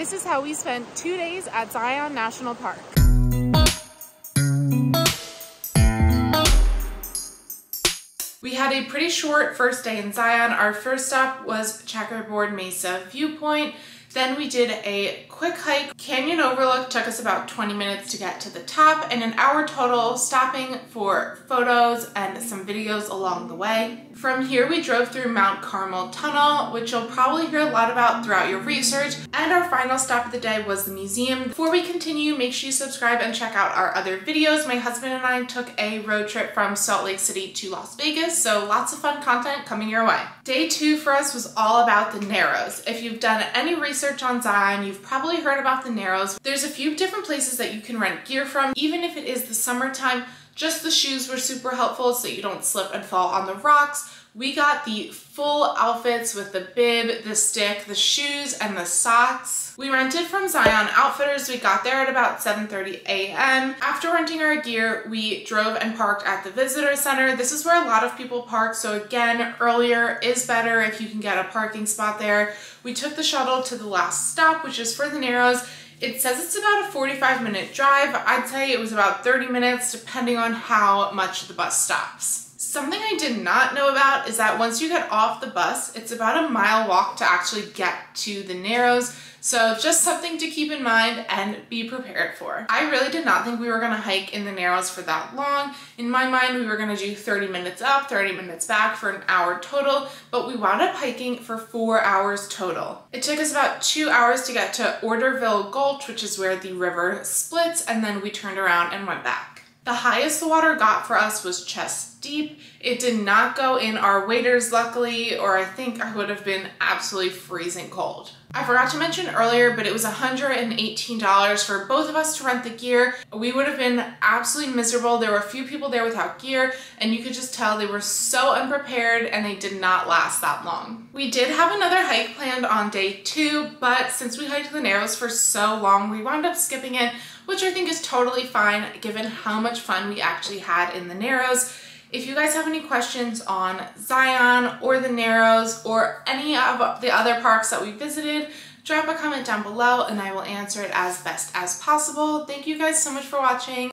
This is how we spent two days at Zion National Park. We had a pretty short first day in Zion. Our first stop was Checkerboard Mesa Viewpoint. Then we did a quick hike. Canyon Overlook took us about 20 minutes to get to the top and an hour total stopping for photos and some videos along the way. From here we drove through Mount Carmel Tunnel, which you'll probably hear a lot about throughout your research. And our final stop of the day was the museum. Before we continue, make sure you subscribe and check out our other videos. My husband and I took a road trip from Salt Lake City to Las Vegas, so lots of fun content coming your way. Day two for us was all about the Narrows. If you've done any research on Zion, you've probably heard about the Narrows. There's a few different places that you can rent gear from, even if it is the summertime. Just the shoes were super helpful so you don't slip and fall on the rocks. We got the full outfits with the bib, the stick, the shoes, and the socks. We rented from Zion Outfitters. We got there at about 7.30 a.m. After renting our gear, we drove and parked at the visitor center. This is where a lot of people park, so again, earlier is better if you can get a parking spot there. We took the shuttle to the last stop, which is for the Narrows. It says it's about a 45 minute drive. I'd say it was about 30 minutes depending on how much the bus stops. Something I did not know about is that once you get off the bus, it's about a mile walk to actually get to the Narrows. So just something to keep in mind and be prepared for. I really did not think we were gonna hike in the Narrows for that long. In my mind, we were gonna do 30 minutes up, 30 minutes back for an hour total, but we wound up hiking for four hours total. It took us about two hours to get to Orderville Gulch, which is where the river splits, and then we turned around and went back. The highest the water got for us was chest deep. It did not go in our waders luckily, or I think I would have been absolutely freezing cold. I forgot to mention earlier, but it was $118 for both of us to rent the gear. We would have been absolutely miserable. There were a few people there without gear, and you could just tell they were so unprepared and they did not last that long. We did have another hike planned on day two, but since we hiked the Narrows for so long, we wound up skipping it, which I think is totally fine given how much fun we actually had in the Narrows. If you guys have any questions on Zion or the Narrows or any of the other parks that we visited, drop a comment down below and I will answer it as best as possible. Thank you guys so much for watching.